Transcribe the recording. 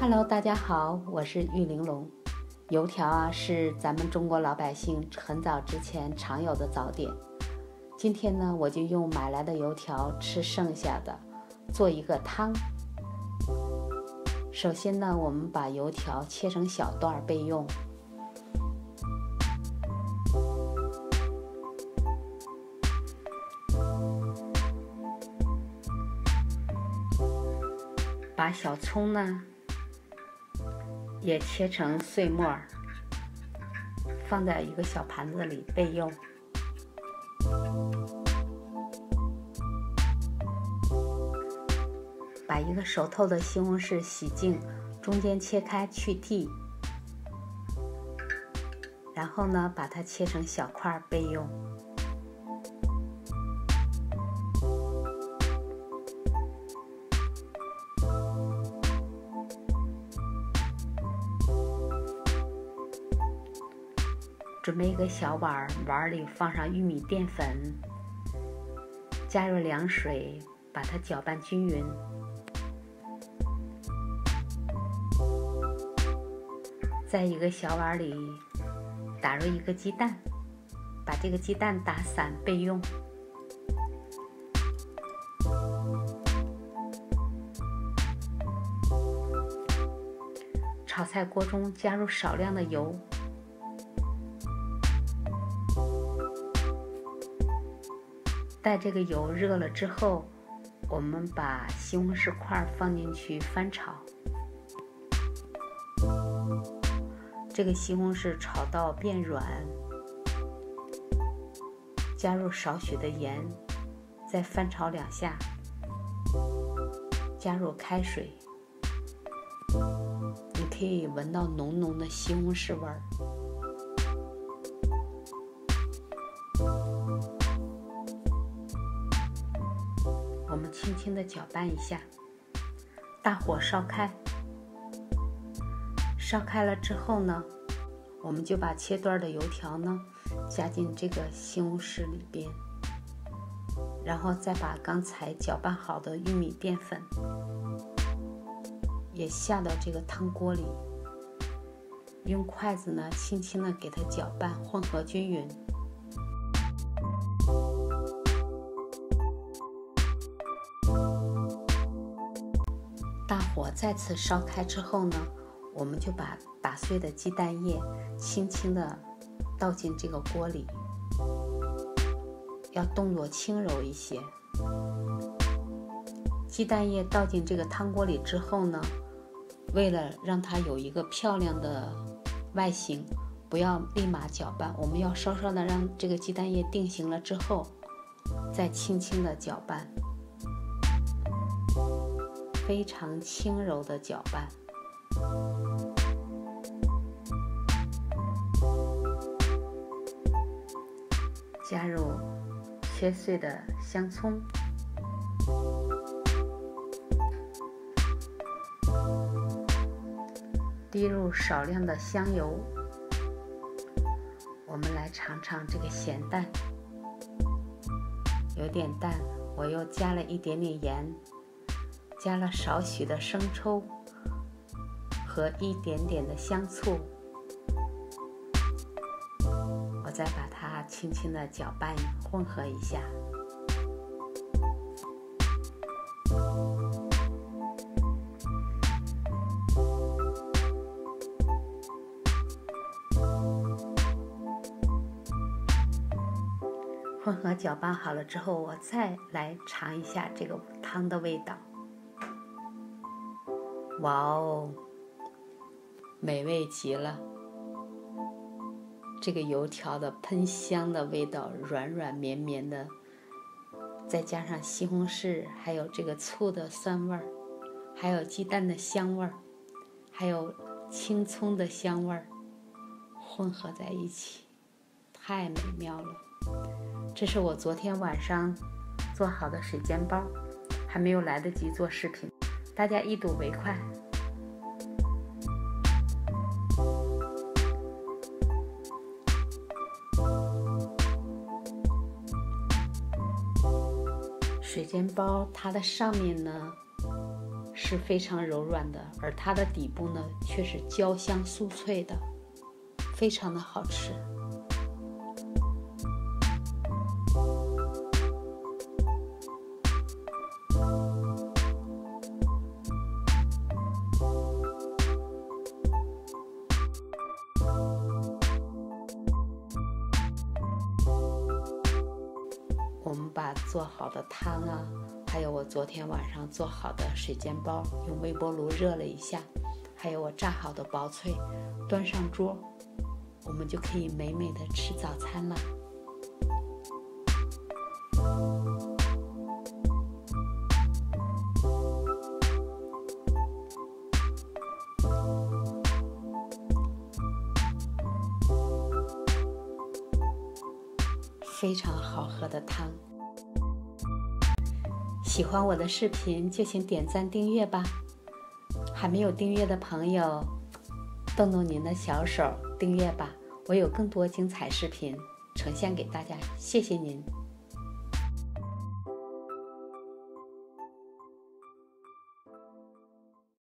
Hello，大家好，我是玉玲珑。油条啊，是咱们中国老百姓很早之前常有的早点。今天呢，我就用买来的油条吃剩下的，做一个汤。首先呢，我们把油条切成小段儿备用。把小葱呢也切成碎末儿，放在一个小盘子里备用。把一个熟透的西红柿洗净，中间切开去蒂，然后呢把它切成小块备用。准备一个小碗，碗里放上玉米淀粉，加入凉水，把它搅拌均匀。在一个小碗里打入一个鸡蛋，把这个鸡蛋打散备用。炒菜锅中加入少量的油。待这个油热了之后，我们把西红柿块放进去翻炒。这个西红柿炒到变软，加入少许的盐，再翻炒两下，加入开水，你可以闻到浓浓的西红柿味儿。我们轻轻的搅拌一下，大火烧开。烧开了之后呢，我们就把切段的油条呢加进这个西红柿里边，然后再把刚才搅拌好的玉米淀粉也下到这个汤锅里，用筷子呢轻轻的给它搅拌混合均匀。火再次烧开之后呢，我们就把打碎的鸡蛋液轻轻的倒进这个锅里，要动作轻柔一些。鸡蛋液倒进这个汤锅里之后呢，为了让它有一个漂亮的外形，不要立马搅拌，我们要稍稍的让这个鸡蛋液定型了之后，再轻轻的搅拌。非常轻柔的搅拌，加入切碎的香葱，滴入少量的香油。我们来尝尝这个咸蛋，有点淡，我又加了一点点盐。加了少许的生抽和一点点的香醋，我再把它轻轻的搅拌混合一下。混合搅拌好了之后，我再来尝一下这个汤的味道。哇哦，美味极了！这个油条的喷香的味道，软软绵绵的，再加上西红柿，还有这个醋的酸味儿，还有鸡蛋的香味儿，还有青葱的香味儿，混合在一起，太美妙了！这是我昨天晚上做好的水煎包，还没有来得及做视频。大家一睹为快。水煎包它的上面呢是非常柔软的，而它的底部呢却是焦香酥脆的，非常的好吃。我们把做好的汤啊，还有我昨天晚上做好的水煎包，用微波炉热了一下，还有我炸好的薄脆，端上桌，我们就可以美美的吃早餐了。非常好喝的汤。喜欢我的视频就请点赞订阅吧，还没有订阅的朋友，动动您的小手订阅吧，我有更多精彩视频呈现给大家，谢谢您。